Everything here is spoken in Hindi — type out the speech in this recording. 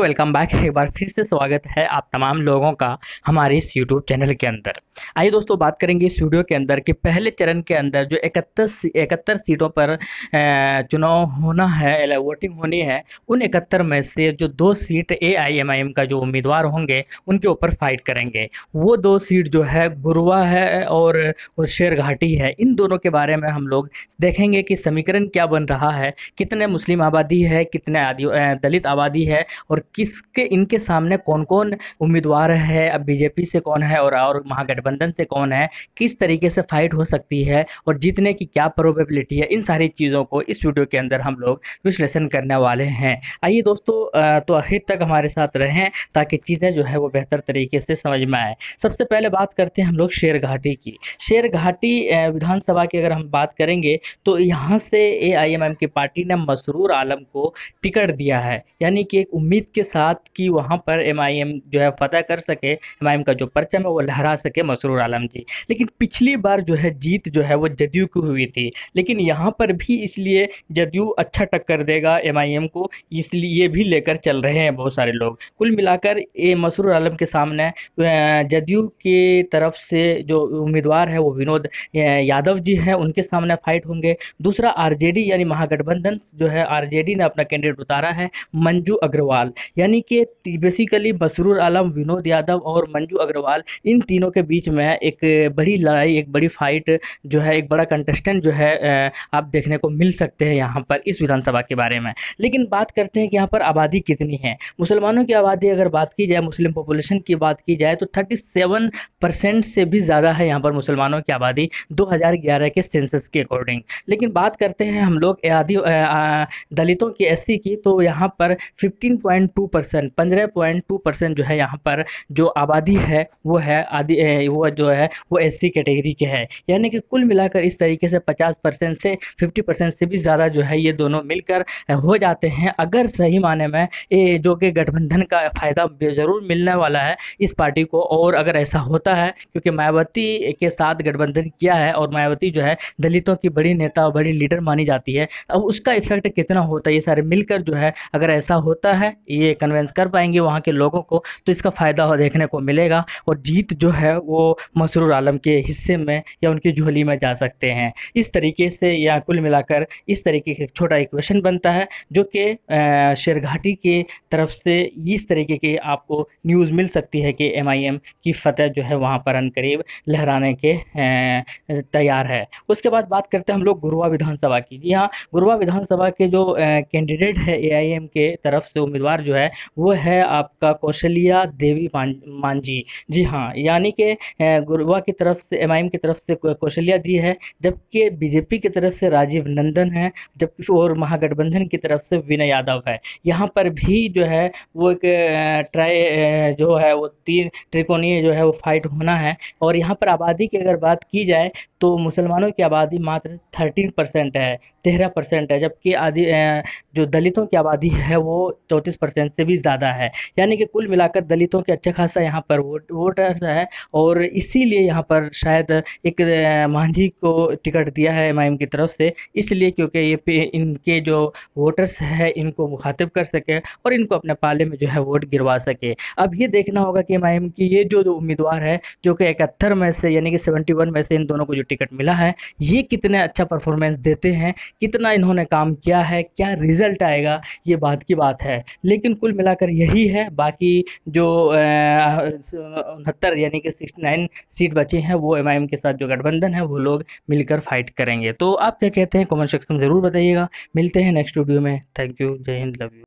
Welcome back. एक बार फिर से स्वागत है आप तमाम लोगों का हमारे इस यूट्यूब चैनल के अंदर। आइए दोस्तों बात करेंगे इस वीडियो के अंदर कि पहले चरण के अंदर जो इकहत्तर इकहत्तर सीटों पर चुनाव होना है वोटिंग होनी है, उन इकहत्तर में से जो दो seat A I M I M का जो उम्मीदवार होंगे, उनके ऊपर फाइट करेंगे। वो दो सीट जो है गुरुआ है और शेर घाटी है। इन दोनों के बारे में हम लोग देखेंगे कि समीकरण क्या बन रहा है, कितने मुस्लिम आबादी है, कितने आदि दलित आबादी है और किसके, इनके सामने कौन कौन उम्मीदवार है, अब बीजेपी से कौन है और और महागठबंधन से कौन है, किस तरीके से फाइट हो सकती है और जीतने की क्या प्रोबेबिलिटी है, इन सारी चीज़ों को इस वीडियो के अंदर हम लोग विश्लेषण करने वाले हैं। आइए दोस्तों तो आखिर तक हमारे साथ रहें ताकि चीज़ें जो है वो बेहतर तरीके से समझ में आए। सबसे पहले बात करते हैं हम लोग शेर घाटी की। शेर घाटी विधानसभा की अगर हम बात करेंगे तो यहाँ से ए की पार्टी ने मसरूर आलम को टिकट दिया है। यानी कि एक उम्मीद के साथ कि वहाँ पर एमआईएम जो है फतह कर सके एम का जो परचम है वो लहरा सके मसरूर आलम जी। लेकिन पिछली बार जो है, जीत जो है, वो जदयू की हुई थी। लेकिन यहाँ पर भी इसलिए जदयू अच्छा टक्कर देगा एमआईएम को, इसलिए भी लेकर चल रहे हैं बहुत सारे लोग। कुल मिलाकर ये मसरूर आलम के सामने जदयू के तरफ़ से जो उम्मीदवार है, वो विनोद यादव जी हैं, उनके सामने फाइट होंगे। दूसरा आरजेडी यानी महागठबंधन जो है, आरजेडी ने अपना कैंडिडेट उतारा है, मंजू अग्रवाल। यानी कि बेसिकली मसरूर आलम, विनोद यादव और मंजू अग्रवाल, इन तीनों के बीच में एक बड़ी लड़ाई, एक बड़ी फाइट जो है, एक बड़ा कंटेस्टेंट जो है आप देखने को मिल सकते हैं यहाँ पर इस विधानसभा के बारे में। लेकिन बात करते हैं कि यहाँ पर आबादी कितनी है। मुसलमानों की आबादी अगर बात की जाए, मुस्लिम पॉपुलेशन की बात की जाए तो थर्टी सेवन परसेंट से भी ज़्यादा है यहाँ पर मुसलमानों की आबादी 2011 के सेंसस के अकॉर्डिंग लेकिन बात करते हैं हम लोग आदि दलितों की एससी की तो यहाँ पर 15.2 परसेंट पंद्रह पॉइंट टू परसेंट जो है यहाँ पर जो आबादी है, वो है आदि वो जो है, वो एस कैटेगरी के है। यानी कि कुल मिलाकर इस तरीके से पचास परसेंट से फिफ्टी परसेंट से भी ज़्यादा जो है ये दोनों मिलकर हो जाते हैं। अगर सही माने में ये जो कि गठबंधन का फ़ायदा ज़रूर मिलने वाला है इस पार्टी को, और अगर ऐसा होता है, क्योंकि मायावती के साथ गठबंधन किया है, और मायावती जो है दलितों की बड़ी नेता और बड़ी लीडर मानी जाती है, अब उसका इफ़ेक्ट कितना होता है? ये सारे मिलकर जो है, अगर ऐसा होता है, ये कन्वेंस कर पाएँगे वहाँ के लोगों को तो इसका फ़ायदा देखने को मिलेगा, और जीत जो है वो मसरूर आलम के हिस्से में या उनकी झोली में जा सकते हैं। इस तरीके से या कुल मिलाकर इस तरीके का छोटा इक्वेशन बनता है, जो कि शेरघाटी के तरफ़ से इस तरीके के आपको न्यूज़ मिल सकती है कि एम की फ़तह जो है वहाँ पर करीब लहराने के तैयार है। उसके बाद बात करते हैं हम लोग गुरुआ विधानसभा की। जी हाँ गुरुआ विधानसभा के जो कैंडिडेट है एआईएम के तरफ़ से उम्मीदवार जो है, वो है आपका कौशल्या देवी मांझी। जी हाँ यानी कि गुरुआ की तरफ़ से एमआईएम की तरफ़ से कौशल्या दी है, जबकि बीजेपी की तरफ़ से राजीव नंदन है, जबकि और महागठबंधन की तरफ़ से विनय यादव है। यहाँ पर भी जो है, वो एक ट्राई जो है, वो तीन त्रिकोणीय जो है, वो फाइट होना है। और यहाँ पर आबादी की अगर बात की जाए तो मुसलमानों की आबादी मात्र थर्टीन परसेंट है, तेरह परसेंट है, जबकि आदि जो दलितों की आबादी है, वो चौंतीस परसेंट से भी ज़्यादा है। यानी कि कुल मिलाकर दलितों के अच्छा खासा यहाँ पर वोट, वोटर्स है, और इसीलिए यहाँ पर शायद एक मांझी को टिकट दिया है एम की तरफ़ से। इसलिए क्योंकि ये इनके जो वोटर्स है, इनको मुखातिब कर सके और इनको अपने पाले में जो है वोट गिरवा सके। अब ये देखना होगा कि एम की ये जो उम्मीदवार है, जो कि इकहत्तर में से, यानी कि सेवेंटी में से इन दोनों को जो टिकट मिला है, ये कितने अच्छा परफॉर्मेंस देते हैं, कितना इन्होंने काम किया है, क्या रिज़ल्ट आएगा, ये बात की बात है। लेकिन कुल मिलाकर यही है, बाकी जो उनहत्तर, यानी कि सिक्सटी नाइन सीट बची हैं, वो एमआईएम के साथ जो गठबंधन है, वो लोग मिलकर फाइट करेंगे। तो आप क्या कहते हैं? कॉमेंट सेक्शन में ज़रूर बताइएगा। मिलते हैं नेक्स्ट वीडियो में। Thank you Jai Hind. Love you